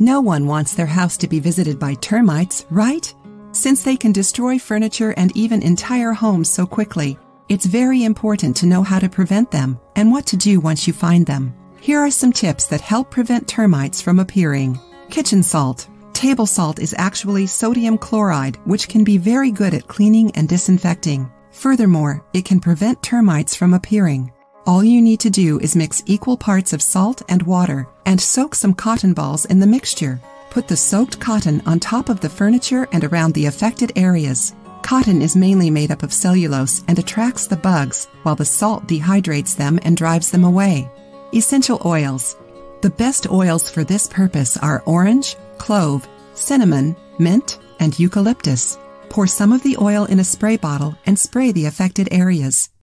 No one wants their house to be visited by termites, right? Since they can destroy furniture and even entire homes so quickly, it's very important to know how to prevent them and what to do once you find them. Here are some tips that help prevent termites from appearing. Kitchen salt. Table salt is actually sodium chloride, which can be very good at cleaning and disinfecting. Furthermore, it can prevent termites from appearing. All you need to do is mix equal parts of salt and water and soak some cotton balls in the mixture. Put the soaked cotton on top of the furniture and around the affected areas. Cotton is mainly made up of cellulose and attracts the bugs, while the salt dehydrates them and drives them away. Essential oils. The best oils for this purpose are orange, clove, cinnamon, mint, and eucalyptus. Pour some of the oil in a spray bottle and spray the affected areas.